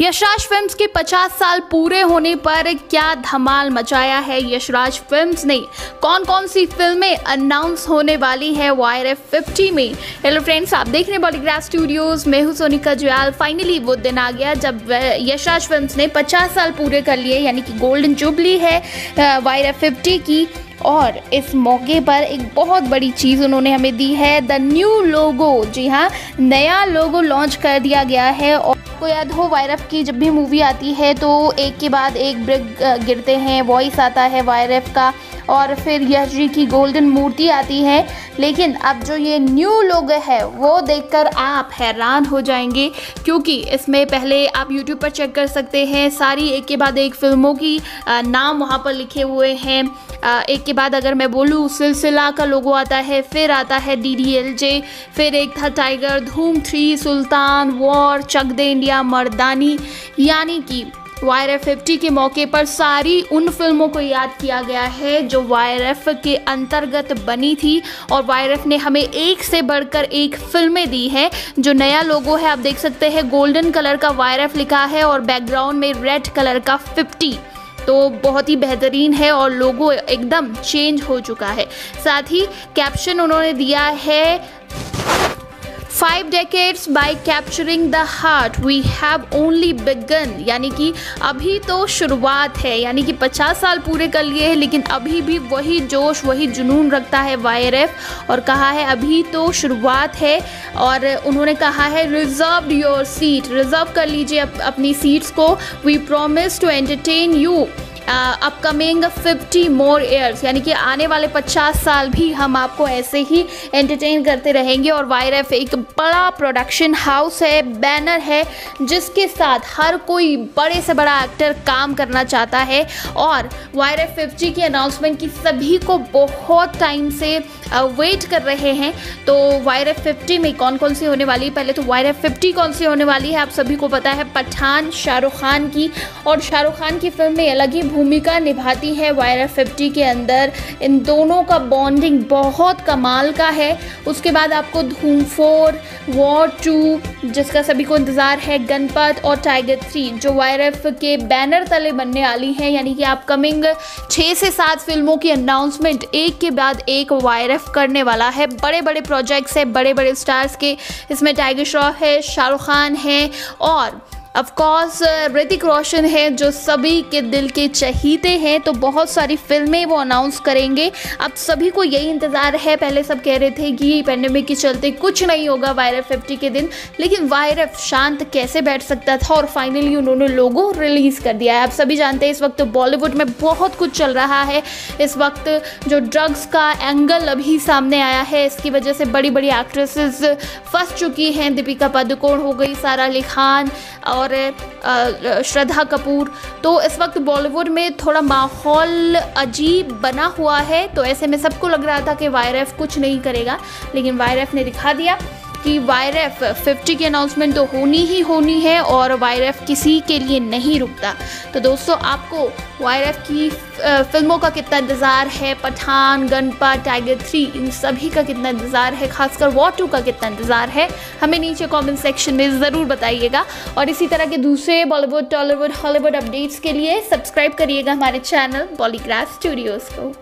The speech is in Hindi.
यशराज फिल्म्स के 50 साल पूरे होने पर क्या धमाल मचाया है यशराज फिल्म्स ने? कौन कौन सी फ़िल्में अनाउंस होने वाली है वायर एफ़ फिफ्टी में? हेलो फ्रेंड्स आप देख रहे हैं बॉलीग्राफ स्टूडियोज मैं हूँ सोनिका जुयाल। फाइनली वो दिन आ गया जब यशराज फिल्म्स ने 50 साल पूरे कर लिए, यानी कि गोल्डन जुबली है वायर एफ़ फिफ्टी की। और इस मौके पर एक बहुत बड़ी चीज़ उन्होंने हमें दी है द न्यू लोगो जी हाँ नया लोगो लॉन्च कर दिया गया है और आपको याद हो वायरफ की जब भी मूवी आती है तो एक के बाद एक ब्रिक गिरते हैं वॉइस आता है वायरफ का और फिर यश जी की गोल्डन मूर्ति आती है। लेकिन अब जो ये न्यू लोग है, वो देखकर आप हैरान हो जाएँगे क्योंकि इसमें पहले आप यूट्यूब पर चेक कर सकते हैं, सारी एक के बाद एक फ़िल्मों की नाम वहाँ पर लिखे हुए हैं एक के बाद अगर मैं बोलूँ, सिलसिला का लोगो आता है, फिर आता है डी डी एल जे फिर Ek Tha Tiger Dhoom three, Sultan, War, Chak De India, Mardaani, यानी कि वायर एफ़ फिफ्टी के मौके पर सारी उन फ़िल्मों को याद किया गया है जो वायर एफ़ के अंतर्गत बनी थी और वायर एफ़ ने हमें एक से बढ़कर एक फ़िल्में दी है, जो नया लोगो है। आप देख सकते हैं गोल्डन कलर का वायर एफ़ लिखा है और बैकग्राउंड में रेड कलर का फिफ्टी तो बहुत ही बेहतरीन है और लोगो एकदम चेंज हो चुका है। साथ ही कैप्शन उन्होंने दिया है five decades by capturing the heart we have only began यानी कि अभी तो शुरुआत है यानी कि 50 साल पूरे कर लिए हैं लेकिन अभी भी वही जोश वही जुनून रखता है वाई और कहा है अभी तो शुरुआत है और उन्होंने कहा है रिज़र्व योर सीट रिज़र्व कर लीजिए अप, अपनी सीट्स को। We promise to entertain you upcoming fifty more years यानी कि आने वाले पचास साल भी हम आपको ऐसे ही एंटरटेन करते रहेंगे। और वायर एफ़ एक बड़ा प्रोडक्शन हाउस है बैनर है, जिसके साथ हर कोई बड़े से बड़ा एक्टर काम करना चाहता है। और वायर एफ़ फिफ्टी की अनाउंसमेंट की सभी को बहुत टाइम से वेट कर रहे हैं। तो वायर एफ़ फिफ्टी में कौन कौन सी होने वाली पहले तो वायर एफ़ फिफ्टी कौन सी होने वाली है? आप सभी को पता है पठान, शाहरुख खान की। और शाहरुख खान की फ़िल्म में अलग ही भूमिका निभाती है वायर एफ़ फिफ्टी के अंदर। इन दोनों का बॉन्डिंग बहुत कमाल का है। उसके बाद आपको धूम फोर वॉर टू जिसका सभी को इंतज़ार है गणपत और टाइगर थ्री, जो वायर के बैनर तले बनने वाली हैं, यानी कि अपकमिंग छः से सात फ़िल्मों की अनाउंसमेंट एक के बाद एक वायर करने वाला है। बड़े बड़े प्रोजेक्ट्स है बड़े बड़े स्टार्स के। इसमें टाइगर श्रॉफ है, शाहरुख खान है और ऑफकोर्स ऋतिक रोशन है, जो सभी के दिल के चहीते हैं तो बहुत सारी फ़िल्में वो अनाउंस करेंगे। अब सभी को यही इंतज़ार है, पहले सब कह रहे थे कि पेंडेमिक के चलते कुछ नहीं होगा वायरफ फिफ्टी के दिन, लेकिन वायरफ शांत कैसे बैठ सकता था? और फाइनली उन्होंने लोगों रिलीज़ कर दिया है। आप सभी जानते हैं, इस वक्त बॉलीवुड में बहुत कुछ चल रहा है। इस वक्त जो ड्रग्स का एंगल अभी सामने आया है, इसकी वजह से बड़ी बड़ी एक्ट्रेसेस फंस चुकी हैं। दीपिका पादुकोण हो गई, सारा अली खान और और श्रद्धा कपूर। तो इस वक्त बॉलीवुड में थोड़ा माहौल अजीब बना हुआ है तो ऐसे में सबको लग रहा था कि वाई कुछ नहीं करेगा, लेकिन वाई ने दिखा दिया। कि वाई एफ़ फिफ्टी की अनाउंसमेंट तो होनी ही होनी है और वाई एफ़ किसी के लिए नहीं रुकता। तो दोस्तों, आपको वाई एफ़ की फ़िल्मों का कितना इंतज़ार है? पठान गनपा टाइगर थ्री इन सभी का कितना इंतज़ार है? खासकर वॉर टू का कितना इंतज़ार है? हमें नीचे कमेंट सेक्शन में ज़रूर बताइएगा। और इसी तरह के दूसरे बॉलीवुड टॉलीवुड हॉलीवुड अपडेट्स के लिए सब्सक्राइब करिएगा हमारे चैनल बॉलीग्राफ स्टूडियोज़ को।